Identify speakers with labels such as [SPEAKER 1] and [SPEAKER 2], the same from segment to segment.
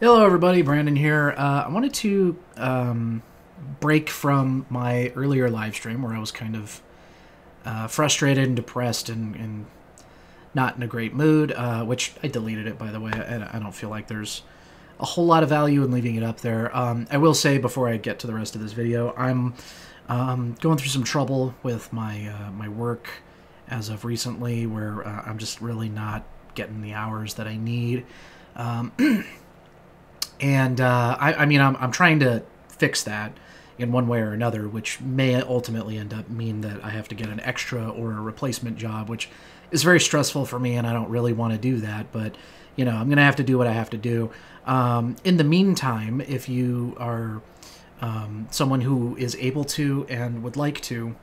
[SPEAKER 1] Hello, everybody. Brandon here. Uh, I wanted to um, break from my earlier live stream where I was kind of uh, frustrated and depressed and, and not in a great mood, uh, which I deleted it, by the way. I, I don't feel like there's a whole lot of value in leaving it up there. Um, I will say before I get to the rest of this video, I'm um, going through some trouble with my uh, my work as of recently, where uh, I'm just really not getting the hours that I need. And uh, I, I mean, I'm, I'm trying to fix that in one way or another, which may ultimately end up mean that I have to get an extra or a replacement job, which is very stressful for me, and I don't really want to do that. But you know, I'm gonna have to do what I have to do. Um, in the meantime, if you are um, someone who is able to and would like to.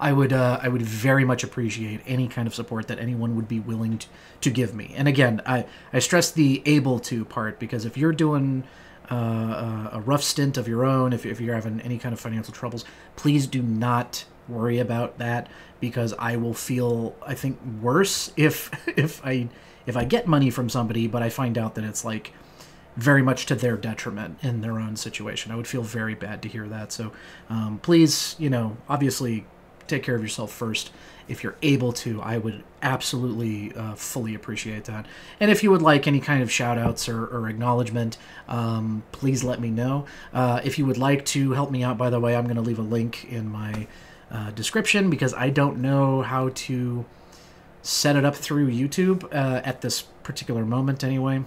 [SPEAKER 1] I would uh, I would very much appreciate any kind of support that anyone would be willing to, to give me. And again, I, I stress the able to part because if you're doing uh, a rough stint of your own, if, if you're having any kind of financial troubles, please do not worry about that because I will feel I think worse if if I if I get money from somebody but I find out that it's like very much to their detriment in their own situation. I would feel very bad to hear that. So um, please, you know, obviously take care of yourself first. If you're able to, I would absolutely uh, fully appreciate that. And if you would like any kind of shout outs or, or acknowledgement, um, please let me know. Uh, if you would like to help me out, by the way, I'm going to leave a link in my uh, description because I don't know how to set it up through YouTube uh, at this particular moment, anyway.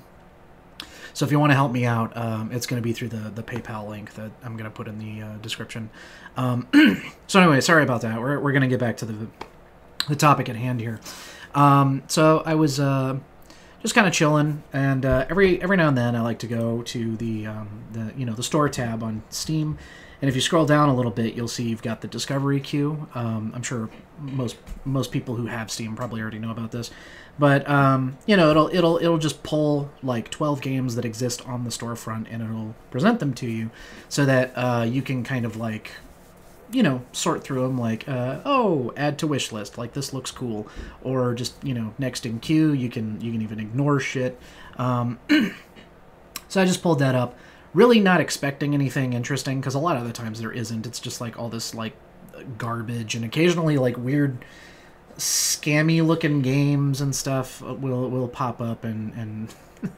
[SPEAKER 1] So if you want to help me out, um, it's going to be through the, the PayPal link that I'm going to put in the uh, description. Um, so anyway, sorry about that. We're, we're going to get back to the, the topic at hand here. Um, so I was uh, just kind of chilling, and uh, every every now and then I like to go to the um, the you know the store tab on Steam, and if you scroll down a little bit, you'll see you've got the discovery queue. Um, I'm sure most most people who have Steam probably already know about this. But um, you know, it'll it'll it'll just pull like 12 games that exist on the storefront, and it'll present them to you, so that uh, you can kind of like, you know, sort through them. Like, uh, oh, add to wish list. Like this looks cool, or just you know, next in queue. You can you can even ignore shit. Um, so I just pulled that up, really not expecting anything interesting because a lot of the times there isn't. It's just like all this like garbage and occasionally like weird scammy looking games and stuff will will pop up and and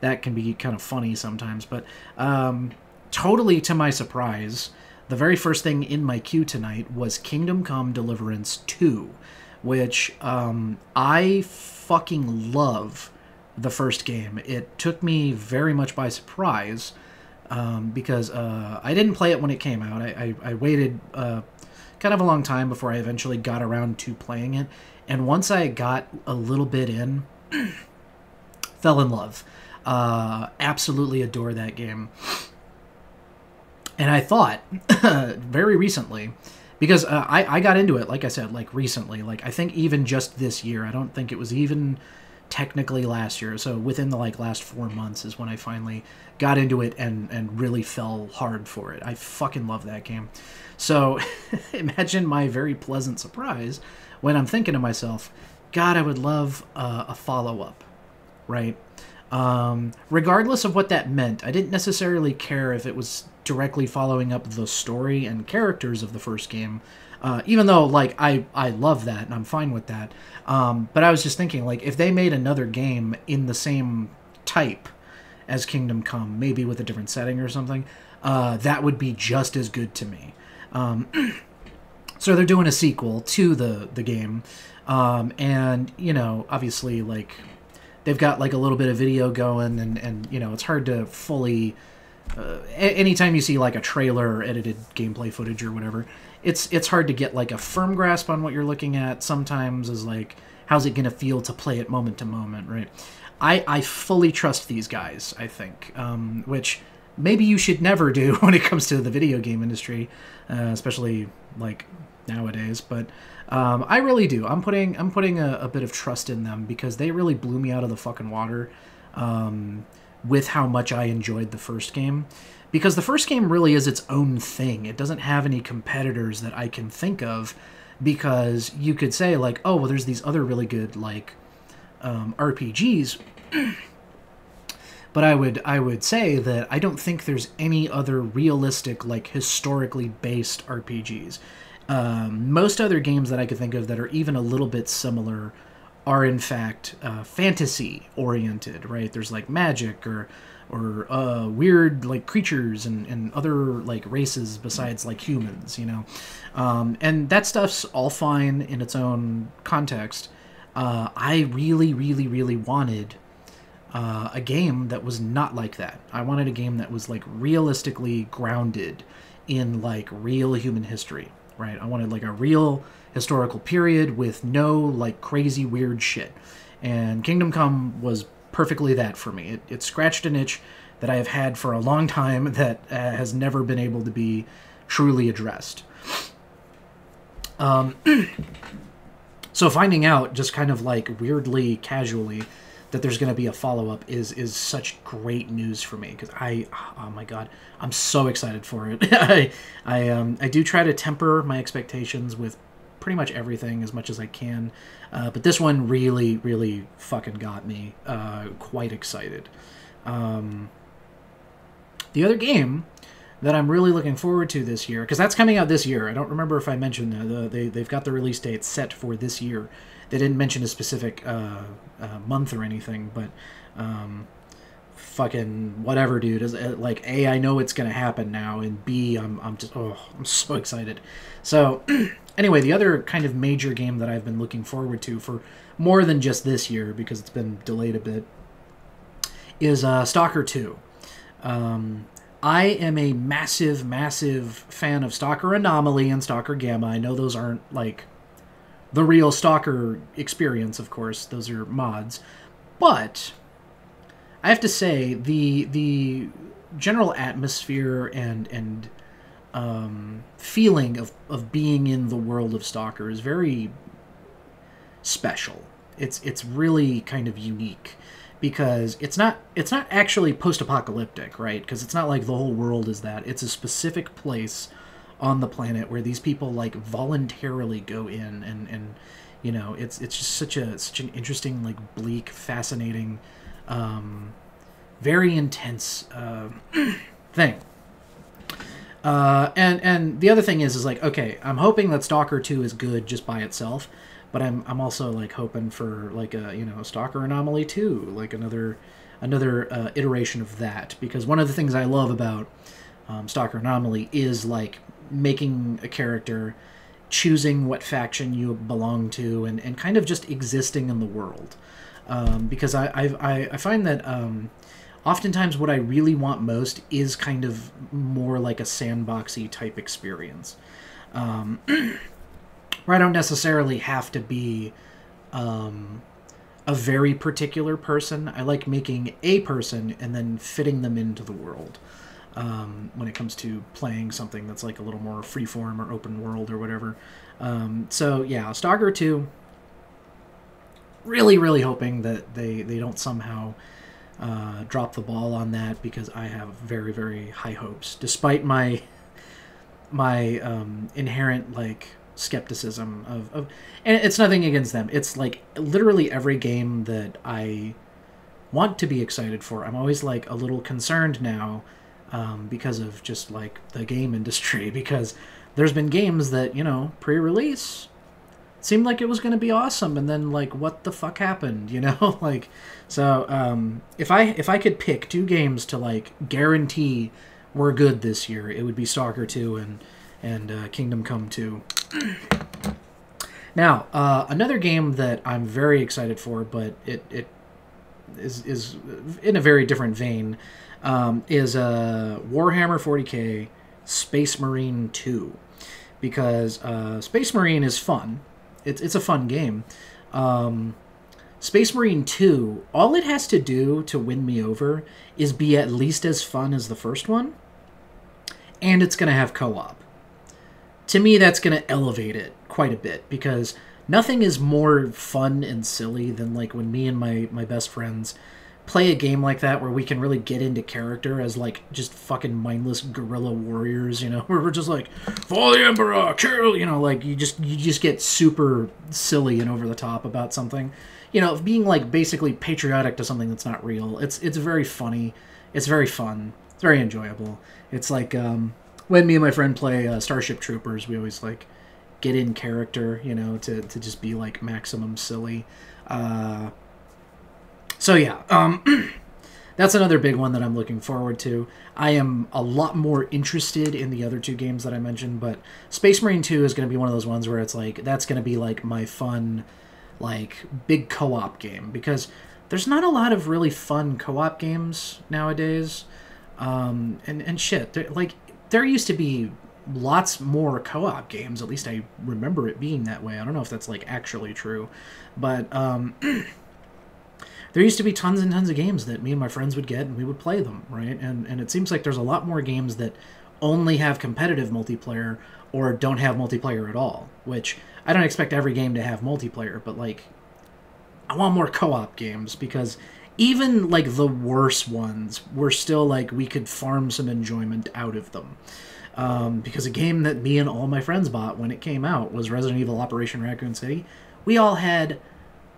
[SPEAKER 1] that can be kind of funny sometimes but um, totally to my surprise the very first thing in my queue tonight was Kingdom Come Deliverance 2 which um, I fucking love the first game it took me very much by surprise um, because uh, I didn't play it when it came out I, I, I waited uh, kind of a long time before I eventually got around to playing it. And once I got a little bit in, fell in love. Uh, absolutely adore that game. And I thought very recently, because uh, I, I got into it, like I said, like recently, like I think even just this year. I don't think it was even technically last year. So within the like last four months is when I finally got into it and and really fell hard for it. I fucking love that game. So imagine my very pleasant surprise when I'm thinking to myself, God, I would love uh, a follow up, right? Um, regardless of what that meant, I didn't necessarily care if it was directly following up the story and characters of the first game. Uh, even though, like, I, I love that and I'm fine with that. Um, but I was just thinking, like, if they made another game in the same type as Kingdom Come, maybe with a different setting or something, uh, that would be just as good to me. Um, so they're doing a sequel to the the game, um, and you know, obviously, like they've got like a little bit of video going, and and you know, it's hard to fully. Uh, anytime you see like a trailer or edited gameplay footage or whatever, it's it's hard to get like a firm grasp on what you're looking at. Sometimes is like how's it gonna feel to play it moment to moment, right? I I fully trust these guys. I think, um, which maybe you should never do when it comes to the video game industry, uh, especially like nowadays. But um, I really do. I'm putting I'm putting a, a, bit of trust in them because they really blew me out of the fucking water um, with how much I enjoyed the first game. Because the first game really is its own thing. It doesn't have any competitors that I can think of. Because you could say like, oh well, there's these other really good like um, RPGs. but I would I would say that I don't think there's any other realistic like historically based RPGs. Um, most other games that I could think of that are even a little bit similar are in fact uh, fantasy oriented, right? There's like magic or or uh, weird like creatures and, and other like races besides like humans, you know, um, and that stuff's all fine in its own context. Uh, I really, really, really wanted uh, a game that was not like that. I wanted a game that was like realistically grounded in like real human history, right? I wanted like a real historical period with no like crazy weird shit. And Kingdom Come was perfectly that for me. It, it scratched an itch that I have had for a long time that uh, has never been able to be truly addressed. Um, so finding out just kind of like weirdly, casually, that there's going to be a follow up is is such great news for me because I oh my god I'm so excited for it. I I um I do try to temper my expectations with pretty much everything as much as I can, uh, but this one really really fucking got me uh, quite excited. Um, the other game that I'm really looking forward to this year because that's coming out this year. I don't remember if I mentioned that the, they they've got the release date set for this year. They didn't mention a specific uh, uh, month or anything, but um, fucking whatever, dude. Is uh, like a I know it's gonna happen now, and b I'm I'm just oh I'm so excited. So anyway, the other kind of major game that I've been looking forward to for more than just this year because it's been delayed a bit is uh, Stalker Two. Um, I am a massive, massive fan of Stalker Anomaly and Stalker Gamma. I know those aren't like the real Stalker experience, of course. Those are mods, but I have to say the the general atmosphere and and um, feeling of of being in the world of Stalker is very special. It's it's really kind of unique because it's not it's not actually post-apocalyptic, right? Because it's not like the whole world is that. It's a specific place on the planet where these people like voluntarily go in and and you know it's it's just such a such an interesting like bleak fascinating um very intense uh thing uh and and the other thing is is like okay i'm hoping that stalker 2 is good just by itself but i'm i'm also like hoping for like a you know stalker anomaly 2 like another another uh, iteration of that because one of the things i love about um, stalker anomaly is like making a character, choosing what faction you belong to, and, and kind of just existing in the world. Um, because I, I, I find that um, oftentimes what I really want most is kind of more like a sandboxy type experience. Um, where I don't necessarily have to be um, a very particular person. I like making a person and then fitting them into the world um, when it comes to playing something that's like a little more freeform or open world or whatever. Um, so yeah, Stalker 2. Really, really hoping that they they don't somehow uh, drop the ball on that because I have very, very high hopes, despite my my um, inherent like skepticism of, of and it's nothing against them it's like literally every game that i want to be excited for i'm always like a little concerned now um, because of just like the game industry. Because there's been games that you know pre-release seemed like it was going to be awesome, and then like what the fuck happened? You know, like so. Um, if I if I could pick two games to like guarantee were good this year, it would be Stalker Two and and uh, Kingdom Come Two. Now, uh, another game that I'm very excited for, but it, it is is in a very different vein, um, is a Warhammer 40k Space Marine 2 because uh, Space Marine is fun. It's it's a fun game. Um, Space Marine 2, all it has to do to win me over is be at least as fun as the first one, and it's going to have co op. To me, that's going to elevate it quite a bit because nothing is more fun and silly than like when me and my, my best friends play a game like that where we can really get into character as like just fucking mindless guerrilla warriors, you know, where we're just like, for the emperor, kill, you know, like you just you just get super silly and over the top about something. you know, being like basically patriotic to something that's not real. It's it's very funny. It's very fun. It's very enjoyable. It's like um, when me and my friend play uh, Starship Troopers, we always like get in character, you know, to to just be like maximum silly. Uh, so yeah, um, that's another big one that I'm looking forward to. I am a lot more interested in the other two games that I mentioned, but Space Marine 2 is going to be one of those ones where it's like that's going to be like my fun like big co-op game because there's not a lot of really fun co-op games nowadays. Um, and and shit, there, like there used to be lots more co-op games. At least I remember it being that way. I don't know if that's like actually true, but um, there used to be tons and tons of games that me and my friends would get and we would play them, right? And and it seems like there's a lot more games that only have competitive multiplayer or don't have multiplayer at all, which I don't expect every game to have multiplayer, but like I want more co-op games because even like the worst ones were still like we could farm some enjoyment out of them. Um, because a game that me and all my friends bought when it came out was Resident Evil Operation Raccoon City. We all had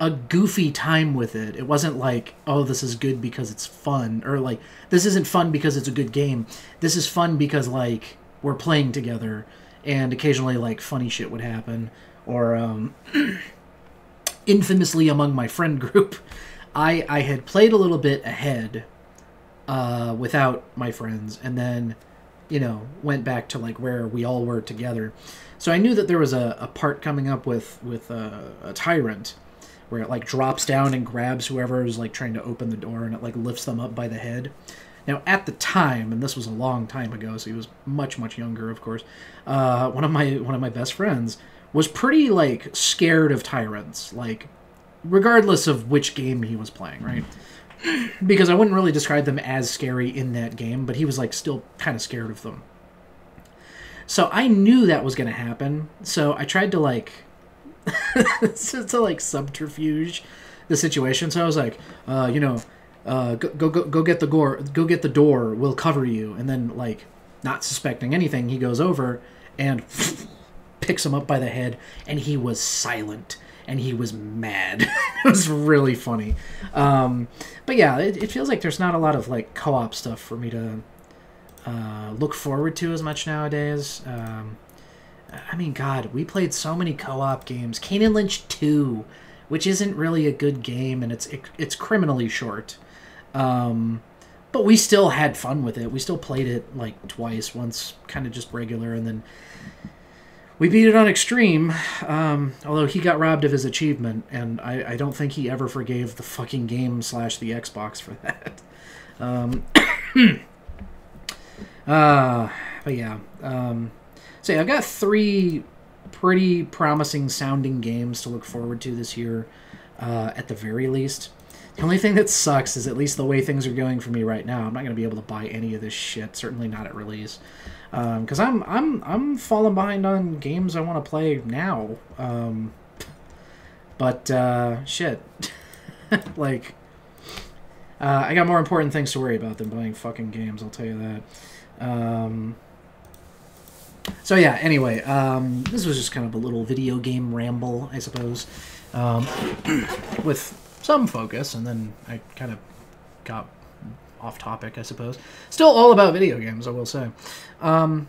[SPEAKER 1] a goofy time with it. It wasn't like, oh, this is good because it's fun, or like, this isn't fun because it's a good game. This is fun because, like, we're playing together, and occasionally, like, funny shit would happen. Or, um, infamously among my friend group, I, I had played a little bit ahead uh, without my friends, and then, you know, went back to, like, where we all were together. So I knew that there was a, a part coming up with, with uh, a tyrant where it like drops down and grabs whoever is like trying to open the door and it like lifts them up by the head. Now, at the time, and this was a long time ago, so he was much, much younger, of course. Uh, one of my one of my best friends was pretty like scared of tyrants, like regardless of which game he was playing, right? because I wouldn't really describe them as scary in that game, but he was like still kind of scared of them. So I knew that was going to happen. So I tried to like to, to like subterfuge the situation. So I was like, uh, you know, uh, go, go go go get the door. Go get the door. We'll cover you. And then like, not suspecting anything, he goes over and picks him up by the head, and he was silent and he was mad. it was really funny. Um, but yeah, it, it, feels like there's not a lot of like co-op stuff for me to uh, look forward to as much nowadays. Um, I mean, God, we played so many co-op games. Kane and Lynch 2, which isn't really a good game, and it's it, it's criminally short. Um, but we still had fun with it. We still played it like twice, once kind of just regular, and then we beat it on extreme. Um, although he got robbed of his achievement, and I, I don't think he ever forgave the fucking game slash the Xbox for that. Um, uh, but yeah. Um, so yeah, I've got three pretty promising sounding games to look forward to this year, uh, at the very least. The only thing that sucks is at least the way things are going for me right now. I'm not going to be able to buy any of this shit. Certainly not at release, because um, I'm I'm I'm falling behind on games I want to play now. Um, but uh, shit, like uh, I got more important things to worry about than buying fucking games. I'll tell you that. Um, so yeah, anyway, um, this was just kind of a little video game ramble, I suppose, um, with some focus, and then I kind of got off topic, I suppose. Still all about video games, I will say. Um,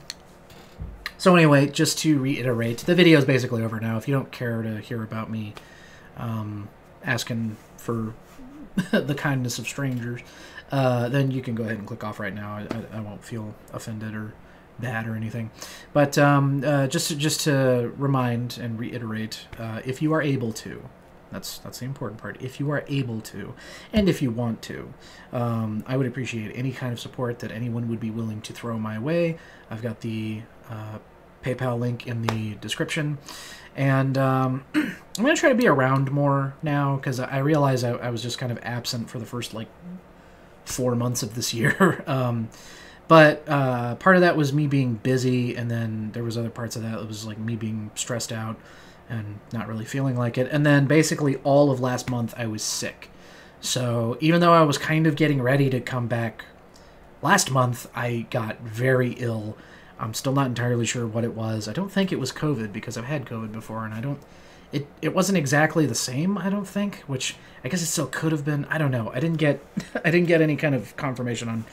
[SPEAKER 1] so anyway, just to reiterate, the video is basically over now. If you don't care to hear about me um, asking for the kindness of strangers, uh, then you can go ahead and click off right now. I, I, I won't feel offended or bad or anything. But um, uh, just to, just to remind and reiterate, uh, if you are able to, that's that's the important part. If you are able to, and if you want to, um, I would appreciate any kind of support that anyone would be willing to throw my way. I've got the uh, PayPal link in the description. And um, I'm going to try to be around more now because I realize I, I, was just kind of absent for the first like four months of this year. um, but uh, part of that was me being busy, and then there was other parts of that that was like me being stressed out and not really feeling like it. And then basically all of last month I was sick. So even though I was kind of getting ready to come back last month, I got very ill. I'm still not entirely sure what it was. I don't think it was COVID because I've had COVID before, and I don't it it wasn't exactly the same. I don't think, which I guess it still could have been. I don't know. I didn't get I didn't get any kind of confirmation on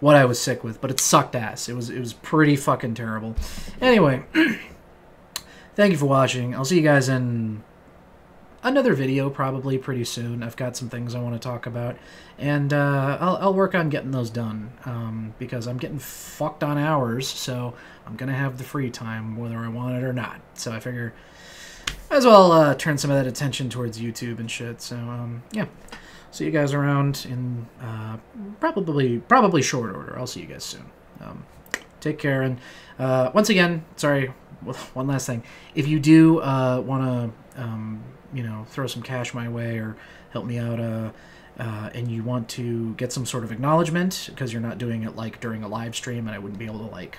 [SPEAKER 1] what I was sick with, but it sucked ass. It was it was pretty fucking terrible. Anyway, thank you for watching. I'll see you guys in another video probably pretty soon. I've got some things I want to talk about, and uh, I'll, I'll work on getting those done um, because I'm getting fucked on hours, so I'm gonna have the free time whether I want it or not. So I figure as well uh, turn some of that attention towards YouTube and shit. So um, yeah, see you guys around in uh, probably probably short order. I'll see you guys soon. Um, take care and uh, once again, sorry. One last thing, if you do uh, want to um, you know throw some cash my way or help me out uh, uh, and you want to get some sort of acknowledgement because you're not doing it like during a live stream and i wouldn't be able to like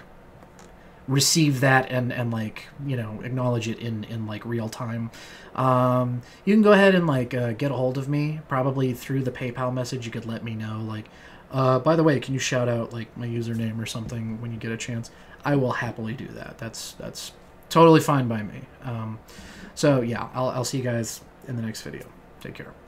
[SPEAKER 1] receive that and and like you know acknowledge it in in like real time. Um, you can go ahead and like uh, get a hold of me. Probably through the paypal message you could let me know like uh, by the way can you shout out like my username or something when you get a chance? I will happily do that. That's that's totally fine by me. Um, so yeah, I'll, I'll see you guys in the next video. Take care.